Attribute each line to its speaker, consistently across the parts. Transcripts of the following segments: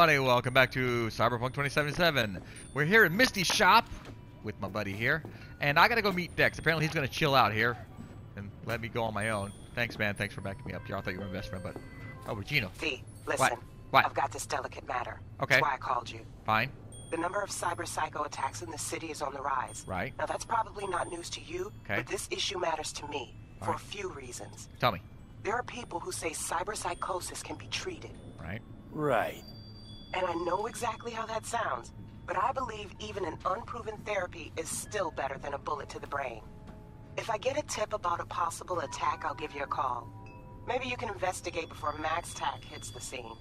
Speaker 1: everybody? Welcome back to Cyberpunk 2077. We're here in Misty's shop with my buddy here, and I gotta go meet Dex. Apparently he's gonna chill out here and let me go on my own. Thanks, man. Thanks for backing me up here. I thought you were my best friend, but... Oh, Regina.
Speaker 2: V, listen.
Speaker 1: What? What?
Speaker 2: I've got this delicate matter.
Speaker 1: Okay.
Speaker 2: That's why I called you.
Speaker 1: Fine.
Speaker 2: The number of cyber psycho attacks in the city is on the rise.
Speaker 1: Right.
Speaker 2: Now that's probably not news to you,
Speaker 1: Okay.
Speaker 2: but this issue matters to me for
Speaker 1: Alright.
Speaker 2: a few reasons.
Speaker 1: Tell me.
Speaker 2: There are people who say cyber psychosis can be treated.
Speaker 1: Right?
Speaker 3: Right.
Speaker 2: And I know exactly how that sounds, but I believe even an unproven therapy is still better than a bullet to the brain. If I get a tip about a possible attack, I'll give you a call. Maybe you can investigate before MaxTac hits the scene.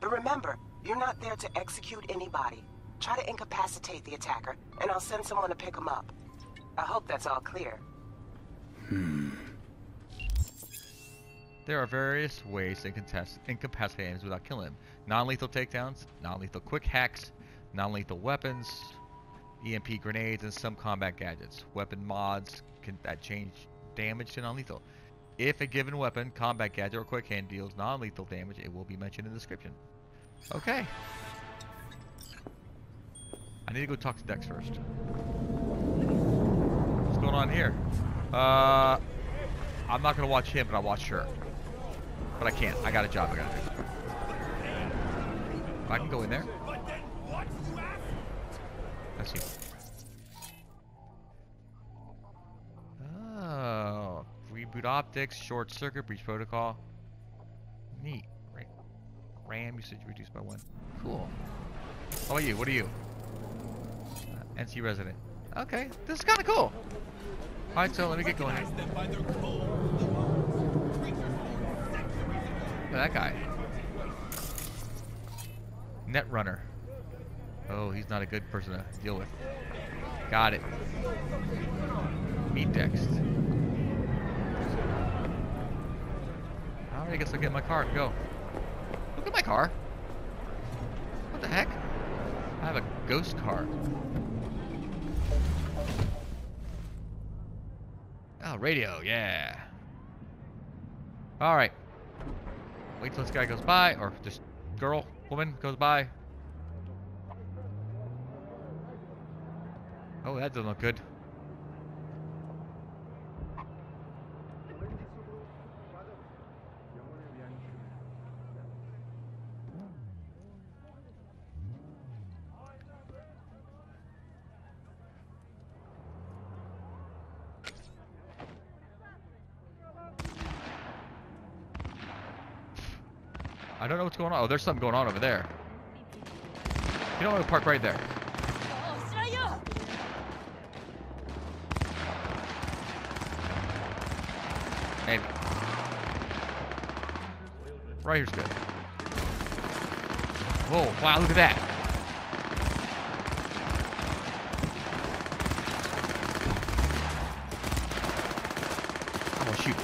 Speaker 2: But remember, you're not there to execute anybody. Try to incapacitate the attacker, and I'll send someone to pick him up. I hope that's all clear. Hmm.
Speaker 1: There are various ways to incapacitate enemies without killing them. Non-lethal takedowns, non-lethal quick hacks, non-lethal weapons, EMP grenades, and some combat gadgets. Weapon mods can, that change damage to non-lethal. If a given weapon, combat gadget, or quick hack deals non-lethal damage, it will be mentioned in the description. Okay. I need to go talk to Dex first. What's going on here? Uh, I'm not gonna watch him, but I'll watch her. But I can't. I got a job I gotta do. I can go in there. Let's see. Oh, reboot optics, short circuit, breach protocol. Neat. Right. RAM usage reduced by one. Cool. How about you? What are you? Uh, NC resident. Okay, this is kind of cool. All right, so let me get going. Look at that guy. Netrunner. Oh, he's not a good person to deal with. Got it. Meet Dex. Alright, I guess I'll get my car and go. Look at my car. What the heck? I have a ghost car. Oh, radio, yeah. Alright. Wait till this guy goes by, or this girl, woman goes by. Oh, that doesn't look good. I don't know what's going on. Oh, there's something going on over there. You don't want to Park right there. Maybe. Right here's good. Whoa, wow, look at that. I'm gonna shoot.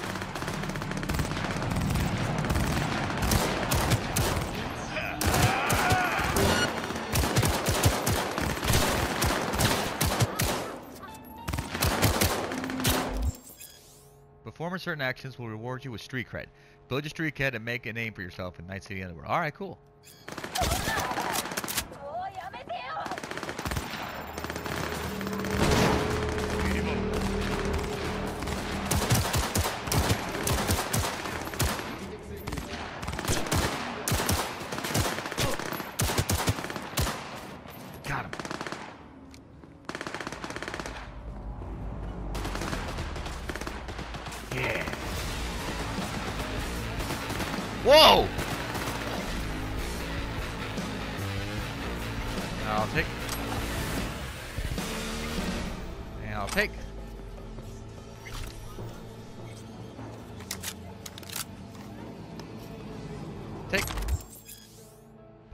Speaker 1: Performing certain actions will reward you with street cred. Build your street cred and make a name for yourself in Night City Underworld. Alright, cool.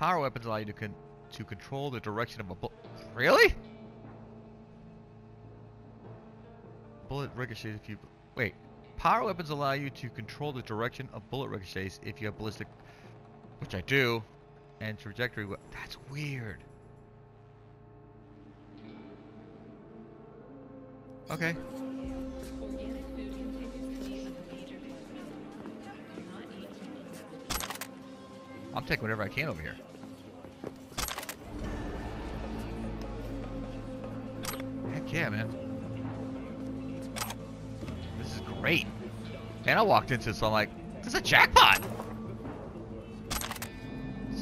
Speaker 1: Power weapons allow you to con to control the direction of a bullet. Really? Bullet ricochets if you wait. Power weapons allow you to control the direction of bullet ricochets if you have ballistic, which I do, and trajectory. That's weird. Okay. I'm taking whatever I can over here. yeah, man. This is great. And I walked into this, so I'm like, this is a jackpot!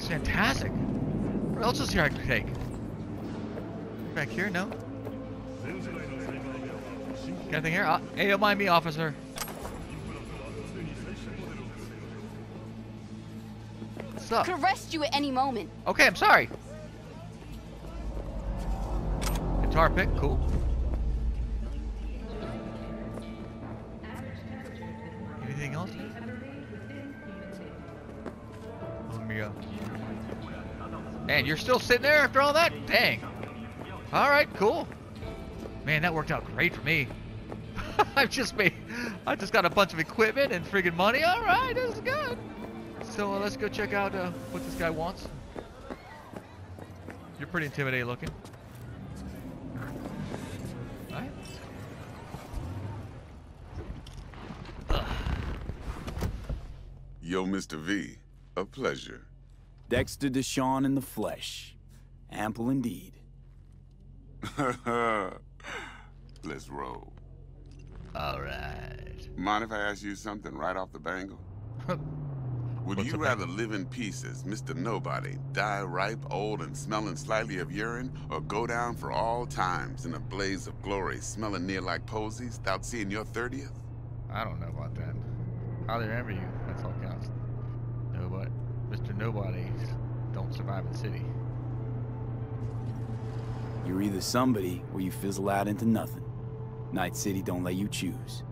Speaker 1: Fantastic. What else is here I could take? Back here? No? Got anything here? Uh, hey, don't mind me, officer. What's up?
Speaker 3: Could arrest you at any moment.
Speaker 1: Okay, I'm sorry. Guitar pick, cool. Anything else? Let me, uh... Man, you're still sitting there after all that? Dang. Alright, cool. Man, that worked out great for me. I've just made... I just got a bunch of equipment and friggin' money. Alright, this is good. So uh, let's go check out uh, what this guy wants. You're pretty intimidating looking.
Speaker 4: Yo, Mr. V, a pleasure.
Speaker 5: Dexter Deshawn in the flesh. Ample indeed.
Speaker 4: Let's roll.
Speaker 1: Alright.
Speaker 4: Mind if I ask you something right off the bangle? Would
Speaker 1: What's
Speaker 4: you
Speaker 1: up,
Speaker 4: rather live in pieces, Mr. Nobody, die ripe, old, and smelling slightly of urine, or go down for all times in a blaze of glory, smelling near like posies, without seeing your 30th?
Speaker 1: I don't know about that. I'll remember you. That's all counts. Nobody. Mr. Nobody don't survive in the city.
Speaker 5: You're either somebody or you fizzle out into nothing. Night City don't let you choose.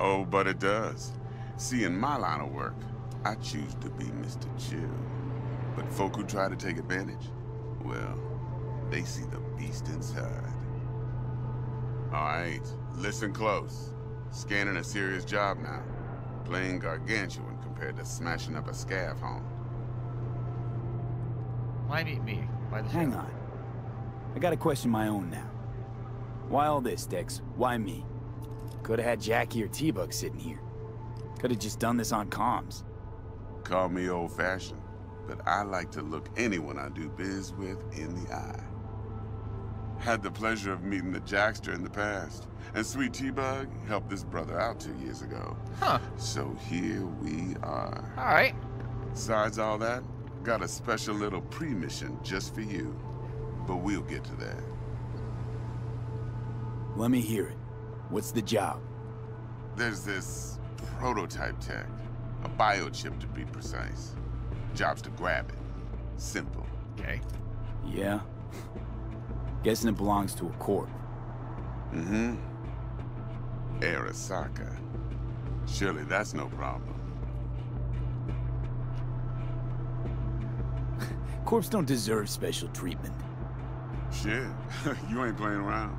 Speaker 4: Oh, but it does. See, in my line of work, I choose to be Mr. Chill. But folk who try to take advantage, well, they see the beast inside. All right, listen close. Scanning a serious job now. Playing gargantuan compared to smashing up a scav home.
Speaker 1: Why meet me? Why the
Speaker 5: Hang on. I got a question my own now. Why all this, Dex? Why me? Could have had Jackie or T-Bug sitting here. Could have just done this on comms.
Speaker 4: Call me old-fashioned, but I like to look anyone I do biz with in the eye. Had the pleasure of meeting the Jackster in the past, and Sweet T-Bug helped this brother out two years ago.
Speaker 1: Huh.
Speaker 4: So here we are.
Speaker 1: Alright.
Speaker 4: Besides all that, got a special little pre-mission just for you. But we'll get to that.
Speaker 5: Let me hear it. What's the job?
Speaker 4: There's this prototype tech, a biochip to be precise. Job's to grab it. Simple.
Speaker 1: Okay.
Speaker 5: Yeah? Guessing it belongs to a corp.
Speaker 4: Mm-hmm. Arasaka. Surely that's no problem.
Speaker 5: Corps don't deserve special treatment.
Speaker 4: Shit, you ain't playing around.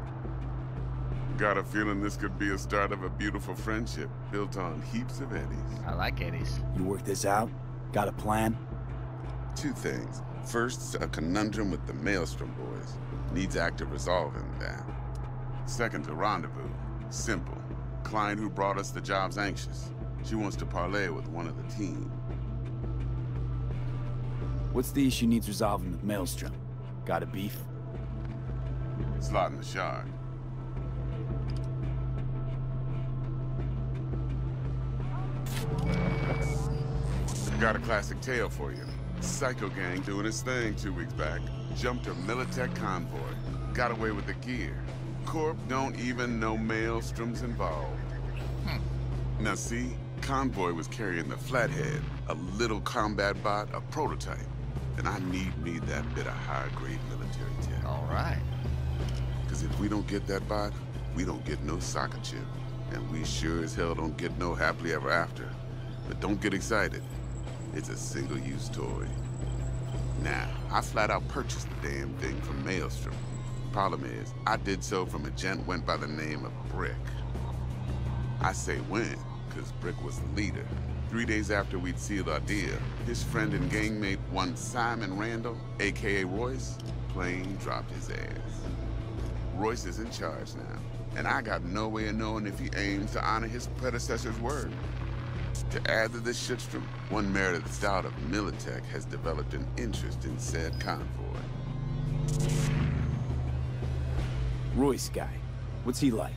Speaker 4: Got a feeling this could be a start of a beautiful friendship built on heaps of eddies.
Speaker 1: I like Eddies.
Speaker 5: You work this out? Got a plan?
Speaker 4: Two things. First, a conundrum with the Maelstrom boys. Needs active resolving that. Second, to rendezvous. Simple. Client who brought us the job's anxious. She wants to parlay with one of the team.
Speaker 5: What's the issue needs resolving with Maelstrom? Got a beef?
Speaker 4: Slot in the shard. Got a classic tale for you. Psycho Gang doing his thing two weeks back. Jumped a Militech convoy. Got away with the gear. Corp don't even know Maelstrom's involved. Hmm. Now see, Convoy was carrying the Flathead, a little combat bot, a prototype. And I need me that bit of high-grade military tech.
Speaker 1: Alright.
Speaker 4: Because if we don't get that bot, we don't get no soccer chip. And we sure as hell don't get no happily ever after. But don't get excited. It's a single-use toy. Now, I flat out purchased the damn thing from Maelstrom. Problem is, I did so from a gent went by the name of Brick. I say when, because Brick was the leader. Three days after we'd sealed our deal, his friend and gangmate, one Simon Randall, aka Royce, plain dropped his ass. Royce is in charge now, and I got no way of knowing if he aims to honor his predecessor's word. To add to this shitstrom, one Meredith Stout of Militech has developed an interest in said convoy.
Speaker 5: Royce guy. What's he like?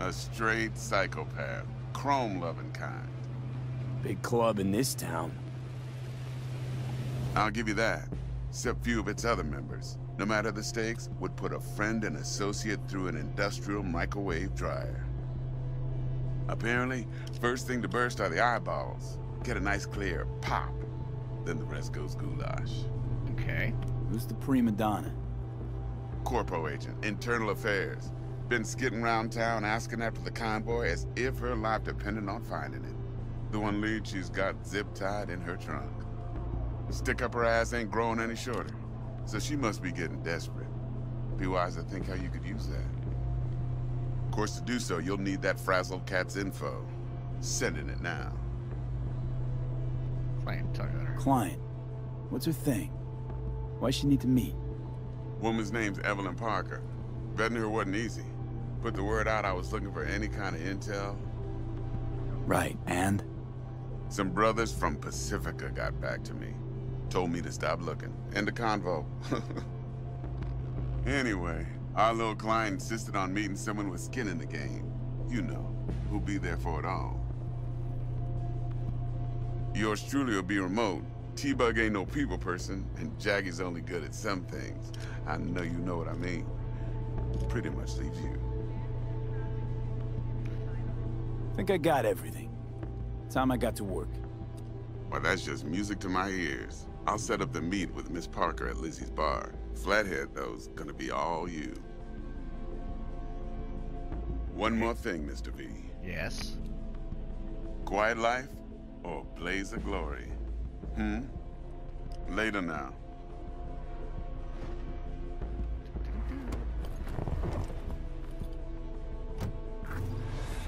Speaker 4: A straight psychopath. Chrome-loving kind.
Speaker 5: Big club in this town.
Speaker 4: I'll give you that. Except few of its other members, no matter the stakes, would put a friend and associate through an industrial microwave dryer. Apparently, first thing to burst are the eyeballs. Get a nice clear pop. Then the rest goes goulash.
Speaker 1: Okay.
Speaker 5: Who's the prima donna?
Speaker 4: Corpo agent, internal affairs. Been skidding around town asking after the convoy as if her life depended on finding it. The one lead she's got zip-tied in her trunk. Stick up her ass ain't growing any shorter. So she must be getting desperate. Be wise to think how you could use that. Of course, to do so, you'll need that frazzled cat's info. Sending it now.
Speaker 1: Fine, talk about her.
Speaker 5: Client. What's her thing? Why she need to meet?
Speaker 4: Woman's name's Evelyn Parker. Vetting her wasn't easy. Put the word out I was looking for any kind of intel.
Speaker 5: Right, and?
Speaker 4: Some brothers from Pacifica got back to me. Told me to stop looking. End the convo. anyway, our little client insisted on meeting someone with skin in the game. You know, who'll be there for it all. Yours truly will be remote. T-Bug ain't no people person, and Jackie's only good at some things. I know you know what I mean. Pretty much leaves you.
Speaker 5: Think I got everything. Time I got to work.
Speaker 4: Well, that's just music to my ears. I'll set up the meet with Miss Parker at Lizzie's bar. Flathead, though's gonna be all you. One more thing, Mr. V.
Speaker 1: Yes.
Speaker 4: Quiet life or blaze of glory? Hmm? Later now.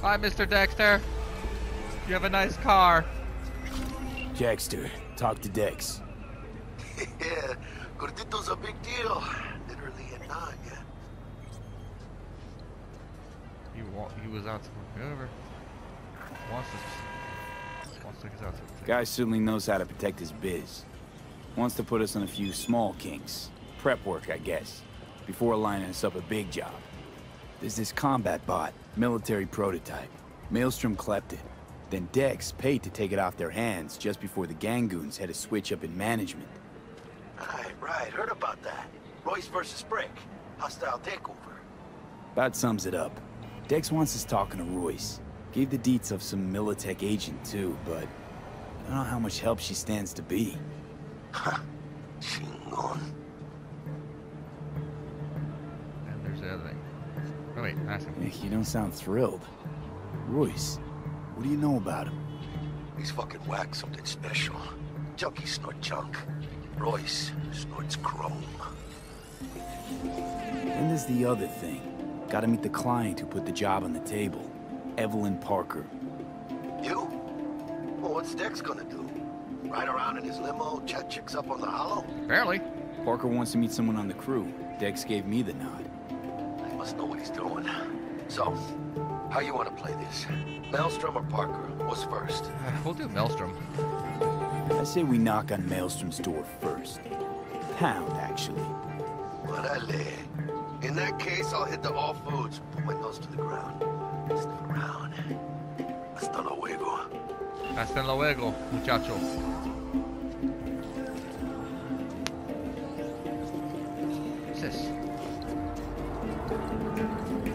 Speaker 1: Hi, Mr. Dexter. You have a nice car.
Speaker 5: Jackster, talk to Dex.
Speaker 3: yeah, Gordito's a big deal. Literally a nug.
Speaker 1: He wa- he was out to look over. Wants to wants to get out to
Speaker 5: Guy certainly knows how to protect his biz. Wants to put us on a few small kinks. Prep work, I guess. Before lining us up a big job. There's this combat bot, military prototype. Maelstrom clept it. Then Dex paid to take it off their hands just before the Gangoons had a switch up in management.
Speaker 3: Right, right. Heard about that. Royce versus Brick. Hostile takeover.
Speaker 5: About sums it up. Dex wants us talking to Royce. Gave the deets of some Militech agent too, but I don't know how much help she stands to be.
Speaker 3: Chingon.
Speaker 1: And there's the other thing. Oh wait, ask him.
Speaker 5: Eh, You don't sound thrilled. Royce, what do you know about him?
Speaker 3: He's fucking whack something special. Junkies snort junk. Royce snorts chrome.
Speaker 5: And there's the other thing. Gotta meet the client who put the job on the table. Evelyn Parker.
Speaker 3: You? Well, what's Dex gonna do? Ride around in his limo, chat chicks up on the hollow?
Speaker 1: Barely.
Speaker 5: Parker wants to meet someone on the crew. Dex gave me the nod.
Speaker 3: He must know what he's doing. So, how you want to play this? Maelstrom or Parker? What's first?
Speaker 1: Uh, we'll do Maelstrom.
Speaker 5: I say we knock on Maelstrom's door first. Pound, actually.
Speaker 3: Orale. In that case, I'll hit the all foods. Put my nose to the ground. Sniff around. Hasta luego.
Speaker 1: Hasta luego, muchacho. What's this?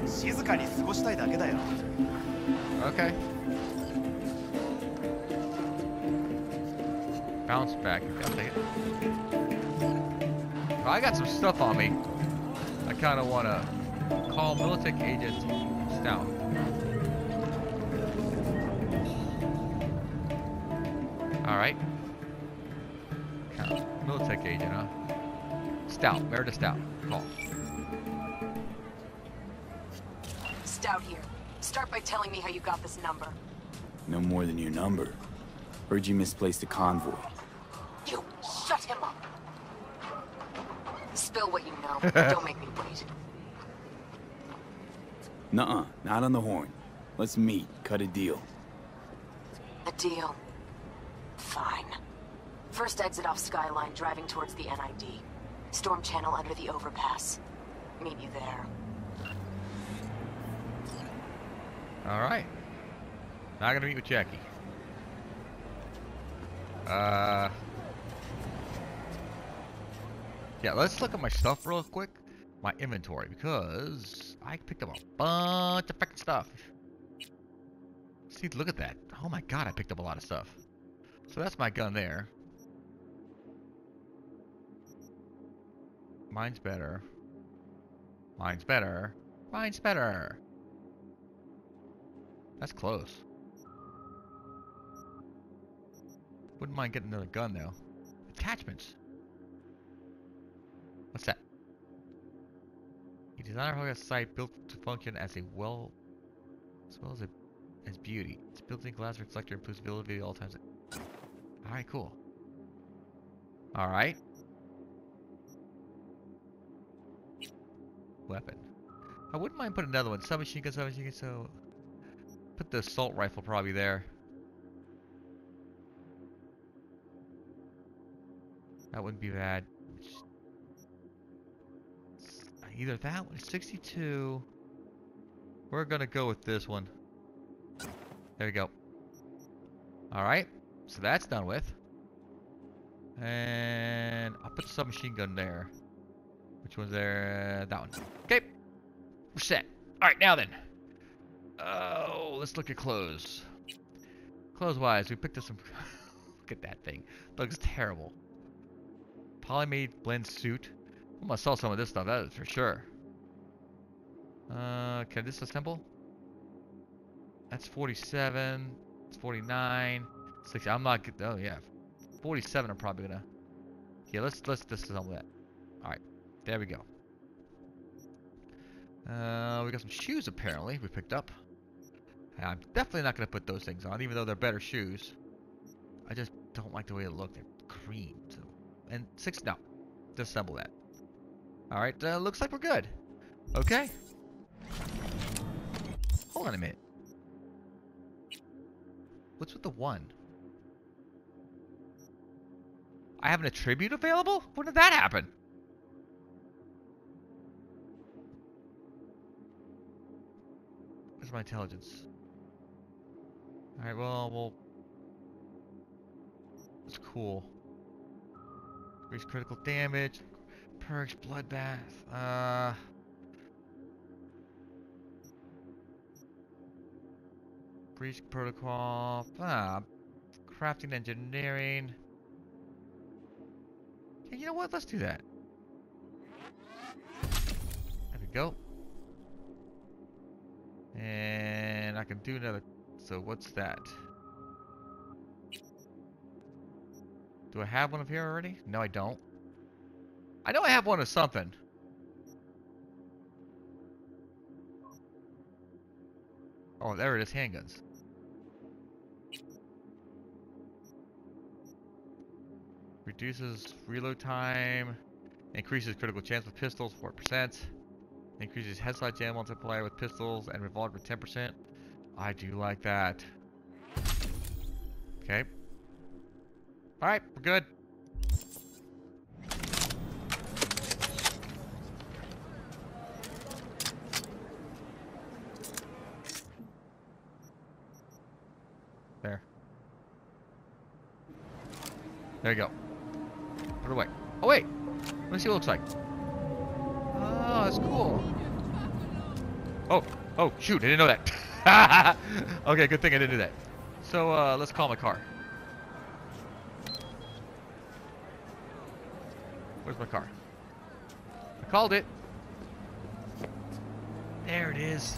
Speaker 6: 静かに過ごしたいだけだよ
Speaker 1: Okay. Bounce back. Okay, I'll take it. Well, I got some stuff on me. I kind of want to call Militech Agent Stout. All right. Militech Agent, huh? Stout. Meredith Stout. Call.
Speaker 7: Stout here. Start by telling me how you got this number.
Speaker 5: No more than your number. Heard you misplaced a convoy.
Speaker 7: You shut him up. Spill what you know. Don't make me wait.
Speaker 5: Nuh-uh, not on the horn. Let's meet, cut a deal.
Speaker 7: A deal. Fine. First exit off Skyline, driving towards the NID. Storm channel under the overpass. Meet you there.
Speaker 1: Alright. Not gonna meet with Jackie. Uh. Yeah, let's look at my stuff real quick. My inventory, because I picked up a bunch of freaking stuff. See, look at that. Oh my god, I picked up a lot of stuff. So that's my gun there. Mine's better. Mine's better. Mine's better. That's close. Wouldn't mind getting another gun though. Attachments. What's that? Designer who has a site built to function as a well, as well as a as beauty. Its built-in glass reflector improves visibility at all times. All right, cool. All right. Weapon. I wouldn't mind putting another one. Submachine gun, submachine gun. So put the assault rifle probably there. That wouldn't be bad. Either that one, 62. We're gonna go with this one. There we go. Alright, so that's done with. And I'll put the submachine gun there. Which one's there? Uh, that one. Okay, we're set. Alright, now then. Oh, let's look at clothes. Clothes-wise, we picked up some... look at that thing. Looks terrible. Polymade blend suit. I'm gonna sell some of this stuff, that is for sure. Uh, can this assemble? That's 47. It's 49. 60. I'm not. Oh yeah, 47. I'm probably gonna. Yeah, let's let's disassemble that. All right, there we go. Uh, we got some shoes apparently we picked up. I'm definitely not gonna put those things on, even though they're better shoes. I just don't like the way they look. They're cream. So. And six. No, disassemble that. All right, uh, looks like we're good. Okay. Hold on a minute. What's with the one? I have an attribute available? When did that happen? Where's my intelligence? Alright, well, well... It's cool. Increase critical damage. Perks, bloodbath. Uh... Breach protocol. Ah, crafting engineering. Yeah, you know what? Let's do that. There we go. And I can do another. So what's that? Do I have one up here already? No, I don't. I know I have one of something. Oh, there it is, handguns. Reduces reload time. Increases critical chance with pistols, 4%. Increases headshot jam multiplier with pistols and revolver 10%. I do like that. Okay. Alright, we're good. There you go. Put it away. Oh wait! Let me see what it looks like. Oh, that's cool. Oh, oh, shoot, I didn't know that. okay, good thing I didn't do that. So, uh, let's call my car. Where's my car? I called it. There it is.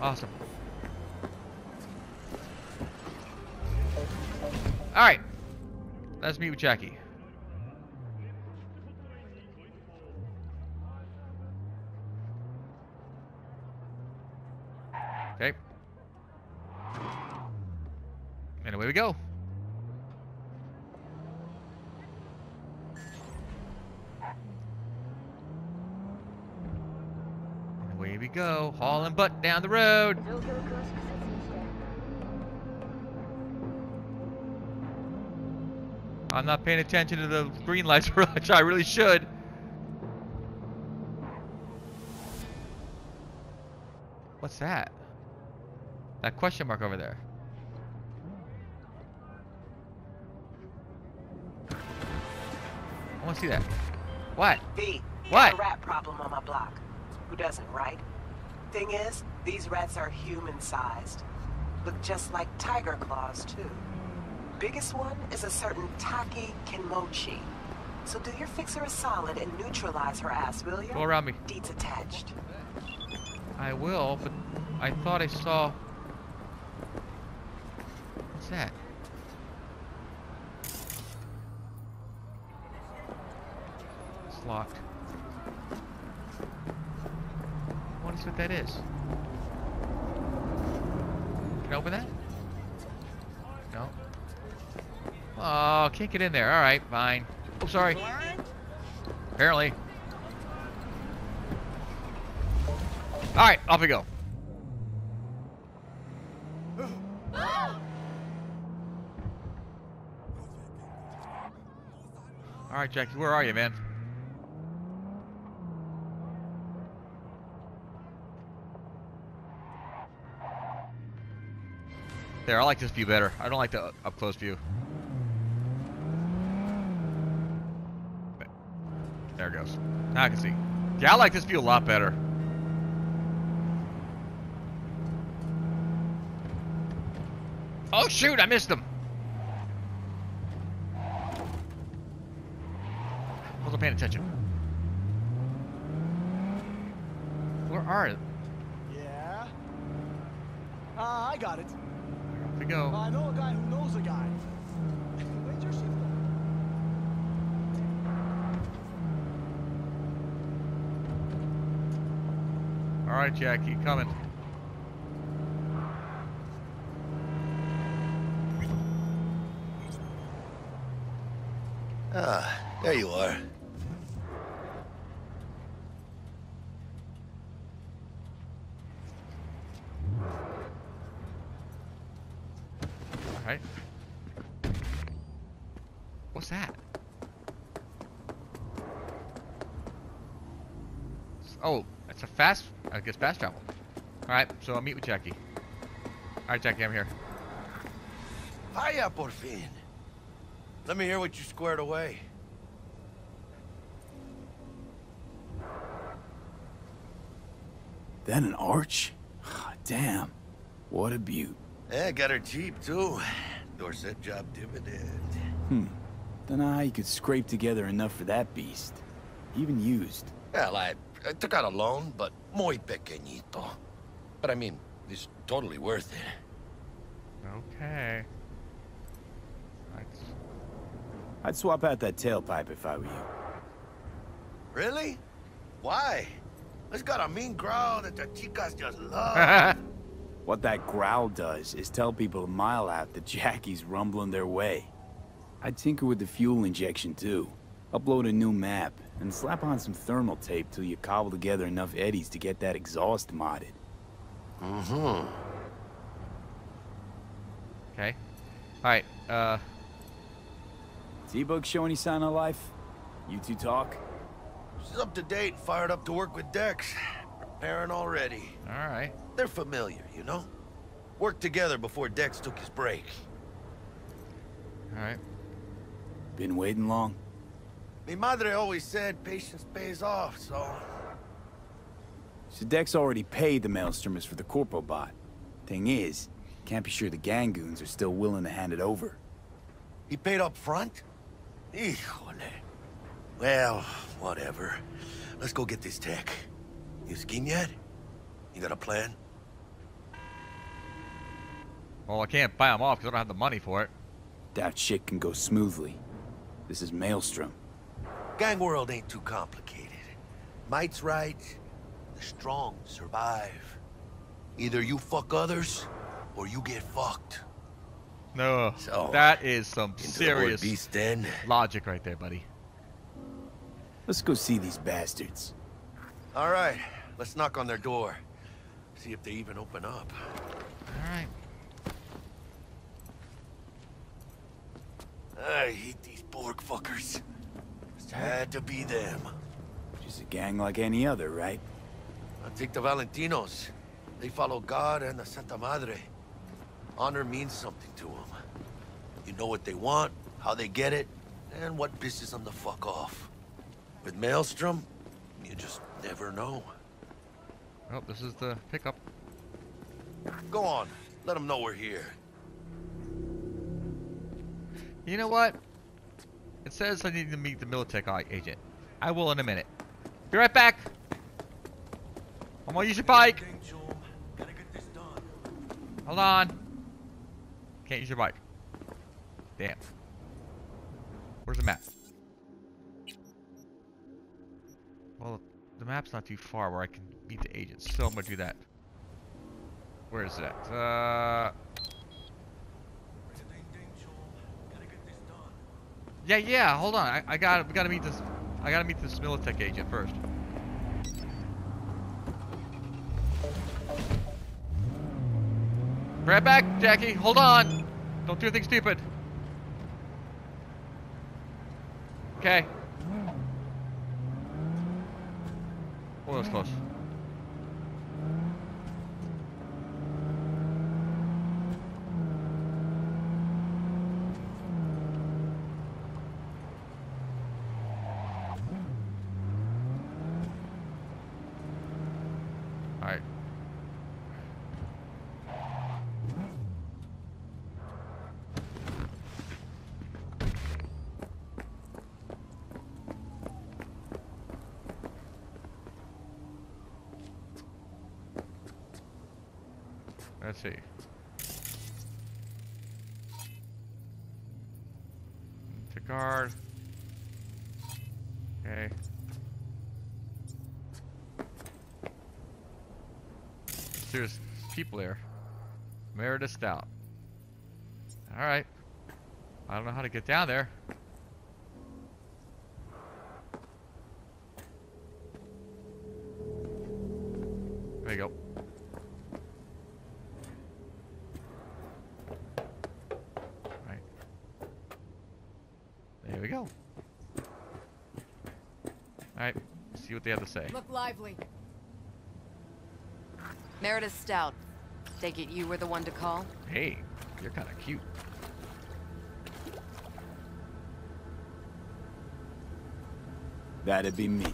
Speaker 1: Awesome. Alright. Let's meet with Jackie. Okay. And away we go. And away we go, hauling butt down the road. I'm not paying attention to the green lights, which I really should. What's that? That question mark over there. I want to see that. What?
Speaker 2: V,
Speaker 1: What?
Speaker 2: a rat problem on my block. Who doesn't, right? Thing is, these rats are human-sized. Look just like Tyger Claws, too. Biggest one is a certain Taki Kenmochi. So do your fixer a solid and neutralize her ass, will you?
Speaker 1: Go around me.
Speaker 2: Deeds attached.
Speaker 1: I will, but I thought I saw. What's that? It's locked. What is what that is? Can I open that? No. Can't get in there. All right, fine. Oh, sorry. Apparently. All right, off we go. All right, Jackie, where are you, man? There, I like this view better. I don't like the up close view. There it goes. Now I can see. Yeah, I like this view a lot better. Oh shoot, I missed him. Wasn't paying attention. Where are they?
Speaker 6: Yeah? Ah, I got it.
Speaker 1: Off we go.
Speaker 6: I know a guy who knows a guy. When's your shift over?
Speaker 1: All right, Jackie, coming.
Speaker 3: Ah, there you are.
Speaker 1: All right. What's that? Oh, it's a fast, I guess fast travel. All right, so I'll meet with Jackie. All right, Jackie, I'm here.
Speaker 3: Hiya, por fin. Let me hear what you squared away.
Speaker 5: That an arch? Damn. What a beaut.
Speaker 3: Yeah, got her cheap, too. Dorsett job dividend.
Speaker 5: Hmm. Don't know how you could scrape together enough for that beast. Even used.
Speaker 3: Well, I, I took out a loan, but muy pequeñito. But I mean, it's totally worth it.
Speaker 1: Okay. That's,
Speaker 5: I'd swap out that tailpipe if I were you.
Speaker 3: Really? Why? It's got a mean growl that the chicas just love.
Speaker 5: What that growl does is tell people a mile out that Jackie's rumbling their way. I'd tinker with the fuel injection too. Upload a new map, and slap on some thermal tape till you cobble together enough eddies to get that exhaust modded.
Speaker 3: mm-hmm.
Speaker 1: okay. All right. Uh,
Speaker 5: T-Bug show any sign of life? You two talk?
Speaker 3: She's up to date and fired up to work with Dex. Preparing already.
Speaker 1: all right.
Speaker 3: They're familiar, you know? Worked together before Dex took his break.
Speaker 1: All right.
Speaker 5: Been waiting long?
Speaker 3: Mi madre always said patience pays off, so...
Speaker 5: So Dex already paid the Maelstromers for the Corpo bot. Thing is, can't be sure the Gangoons are still willing to hand it over.
Speaker 3: He paid up front? Híjole. Well, whatever. Let's go get this tech. You skiing yet? You got a plan?
Speaker 1: Well, I can't buy them off because I don't have the money for it.
Speaker 5: That shit can go smoothly. This is Maelstrom.
Speaker 3: Gang world ain't too complicated. Might's right. The strong survive. Either you fuck others, or you get fucked.
Speaker 1: No.
Speaker 3: So,
Speaker 1: that is some
Speaker 3: Into the
Speaker 1: serious
Speaker 3: beast den.
Speaker 1: logic right there, buddy.
Speaker 5: Let's go see these bastards.
Speaker 3: All right, let's knock on their door. See if they even open up.
Speaker 1: All right.
Speaker 3: I hate these Borg fuckers. Just had to be them.
Speaker 5: Just a gang like any other, right?
Speaker 3: I'll take the Valentinos. They follow God and the Santa Madre. Honor means something to them. You know what they want, how they get it, and what pisses them the fuck off. With Maelstrom, you just never know.
Speaker 1: Oh, this is the pickup.
Speaker 3: Go on, let them know we're here.
Speaker 1: You know what? It says I need to meet the Militech agent. I will in a minute. Be right back. I'm gonna use your bike. Hold on. Can't use your bike. Damn. Where's the map? Well, the map's not too far where I can meet the agent, so I'm gonna do that. Where is it? Uh. Yeah, yeah. Hold on. I, I got. We gotta meet this. I gotta meet this Militech agent first. Right back, Jackie. Hold on. Don't do anything stupid. Okay. Oh, that was close. Alright. Let's see. To guard. Okay. There's people there. Meredith Stout. Alright. I don't know how to get down. There you go. Right. There we go. Alright, see what they have to say.
Speaker 7: Look lively. Meredith Stout. Take it you were the one to call?
Speaker 1: Hey, you're kind of cute.
Speaker 5: That'd be me.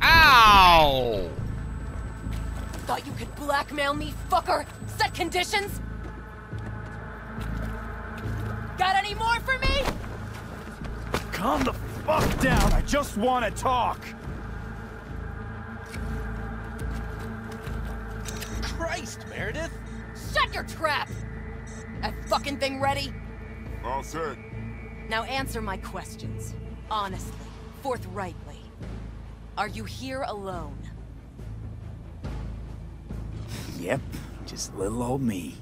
Speaker 1: Ow!
Speaker 7: Thought you could blackmail me, fucker? Set conditions? Got any more for me?
Speaker 5: Calm the fuck down. I just want to talk.
Speaker 6: Christ, Meredith!
Speaker 7: Shut your trap! That fucking thing ready?
Speaker 4: All set.
Speaker 7: Now answer my questions. Honestly, forthrightly. Are you here alone?
Speaker 5: Yep, just little old me.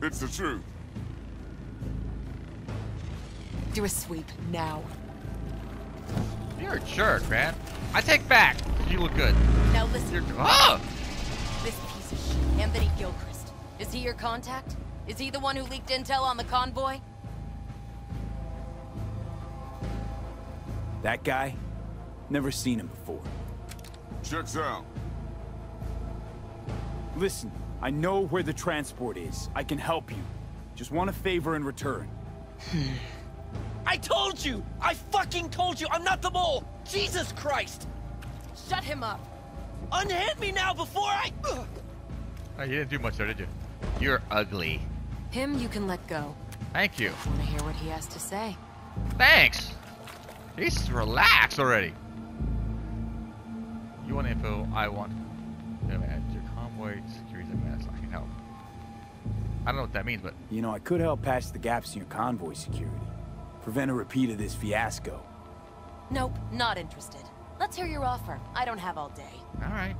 Speaker 4: It's the truth.
Speaker 7: Do a sweep now.
Speaker 1: You're a jerk, man. I take back. You look good.
Speaker 7: Now listen,
Speaker 1: You're. Ah!
Speaker 7: Anthony Gilchrist. Is he your contact? Is he the one who leaked intel on the convoy?
Speaker 5: That guy? Never seen him before.
Speaker 4: Checks out.
Speaker 5: Listen, I know where the transport is. I can help you. Just want a favor in return.
Speaker 6: I told you! I fucking told you! I'm not the mole! Jesus Christ!
Speaker 7: Shut him up.
Speaker 6: Unhand me now before I... Ugh.
Speaker 1: Oh, you didn't do much there, did you? You're ugly.
Speaker 7: Him you can let go.
Speaker 1: Thank you.
Speaker 7: Want to hear what he has to say?
Speaker 1: Thanks. Jesus, relax already. You want info? I want. Yeah, man, your convoy security's a mess. I can help. I don't know what that means, but
Speaker 5: You know, I could help patch the gaps in your convoy security. Prevent a repeat of this fiasco.
Speaker 7: Nope, not interested. Let's hear your offer. I don't have all day.
Speaker 1: all right.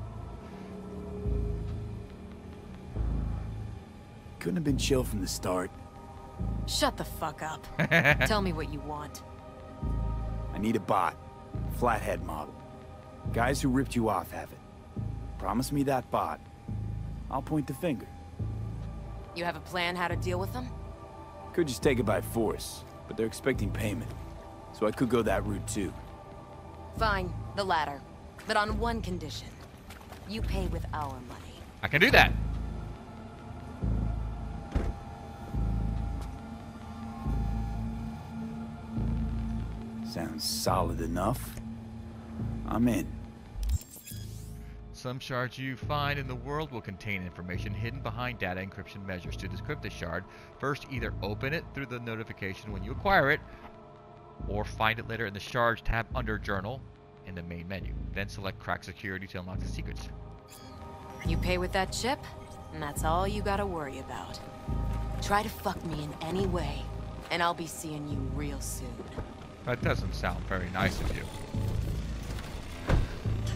Speaker 5: Couldn't have been chill from the start.
Speaker 7: Shut the fuck up. Tell me what you want.
Speaker 5: I need a bot. Flathead model. Guys who ripped you off have it. Promise me that bot. I'll point the finger.
Speaker 7: You have a plan how to deal with them?
Speaker 5: Could just take it by force, but they're expecting payment. So I could go that route too.
Speaker 7: Fine, the latter. But on one condition. You pay with our money.
Speaker 1: I can do that.
Speaker 5: Sounds solid enough. I'm in.
Speaker 1: Some shards you find in the world will contain information hidden behind data encryption measures. To decrypt a shard, first either open it through the notification when you acquire it, or find it later in the Shards tab under Journal in the main menu. Then select Crack Security to unlock the secrets.
Speaker 7: You pay with that chip, and that's all you gotta worry about. Try to fuck me in any way, and I'll be seeing you real soon.
Speaker 1: That doesn't sound very nice of you.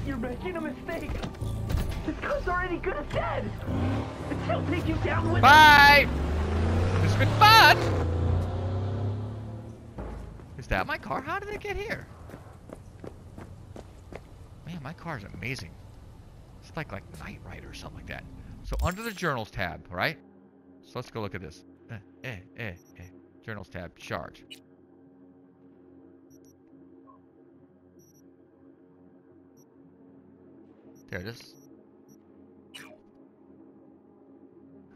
Speaker 8: You're making a mistake. This car's already good as dead. And she'll take you down with
Speaker 1: Bye! It's been fun! Is that my car? How did it get here? Man, my car is amazing. It's like like Knight Rider or something like that. So under the Journals tab, right? So let's go look at this. Eh, eh, eh, eh. Journals tab, shard. There it is.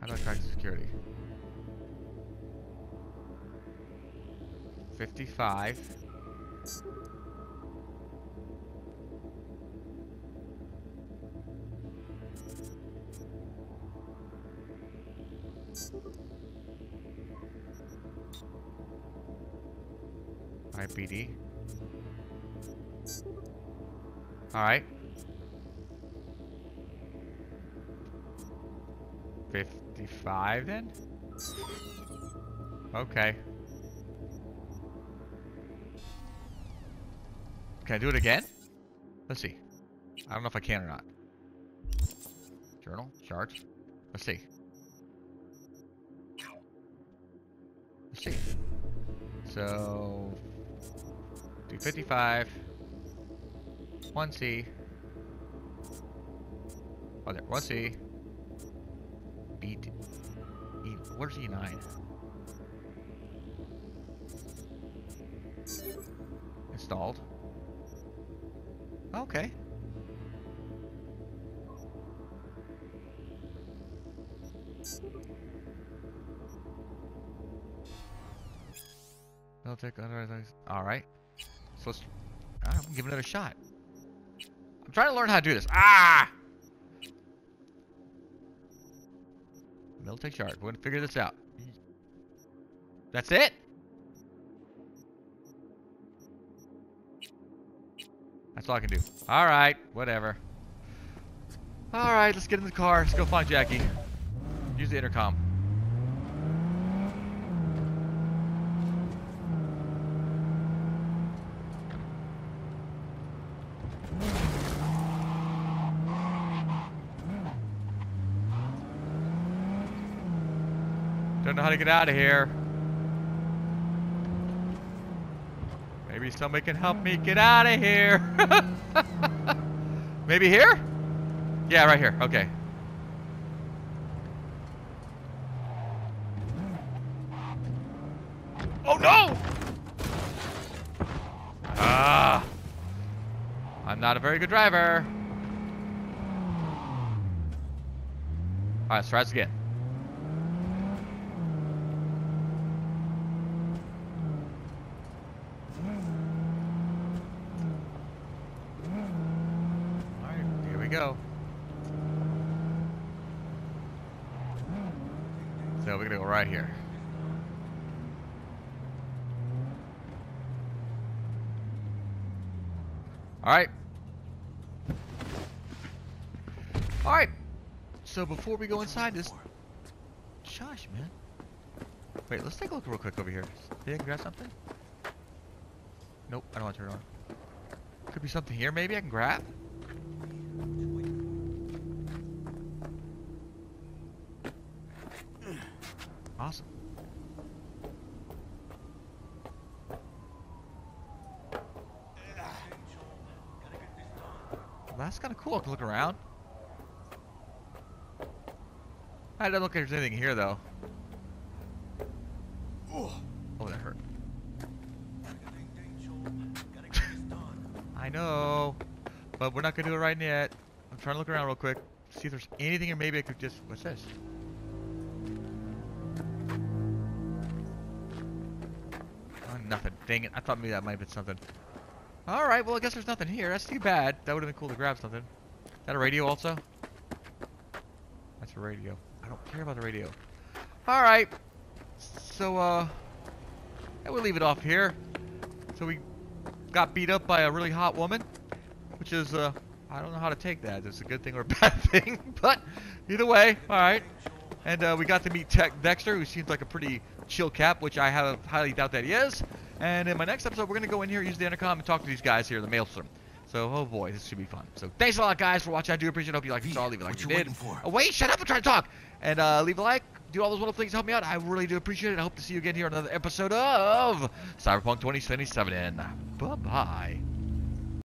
Speaker 1: How do I crack security? 55. Alright, BD. Alright. 55 then? Okay. Can I do it again? Let's see. I don't know if I can or not. Journal, shards. Let's see. Let's see. So, 255, 1C. Oh, there. 1C. B. E. Where's E9? Installed. Okay. They'll take All right. So let's. Right, give it another shot. I'm trying to learn how to do this. Ah! Militech shard. We're gonna figure this out. That's it. That's all I can do. All right, whatever. All right, let's get in the car. Let's go find Jackie. Use the intercom. To get out of here. Maybe somebody can help me get out of here. Maybe here? Yeah, right here. Okay. Oh no! Ah! I'm not a very good driver. Alright, let's try this again. Alright, here we go. So we're gonna go right here. Alright. Alright. So before we go inside this... Shush, man. Wait, let's take a look real quick over here. Did I grab something? Nope, I don't want to turn it on. Could be something here maybe I can grab? Cool. I can look around. I don't look like there's anything here though. Oh, that hurt. I know, but we're not gonna do it right yet. I'm trying to look around real quick. See if there's anything here. Maybe I could just. What's this? Oh, nothing. Dang it. I thought maybe that might have been something. Alright, well, I guess there's nothing here. That's too bad. That would have been cool to grab something. Is that a radio also? That's a radio. I don't care about the radio. Alright. So, uh... I will leave it off here. So we got beat up by a really hot woman. Which is, uh... I don't know how to take that. It's a good thing or a bad thing. But, either way, alright. And uh, we got to meet Tech Dexter, who seems like a pretty chill cap, which I have highly doubt that he is. And in my next episode, we're going to go in here, use the intercom, and talk to these guys here, the Maelstrom. So, oh boy, this should be fun. So, thanks a lot, guys, for watching. I do appreciate it. Hope you liked it. So, I'll leave it like
Speaker 3: what
Speaker 1: you
Speaker 3: you
Speaker 1: did.
Speaker 3: for?
Speaker 1: Oh, wait, shut up and try to talk. And uh, leave a like, do all those little things to help me out. I really do appreciate it. I hope to see you again here on another episode of Cyberpunk 2077. Bye-bye.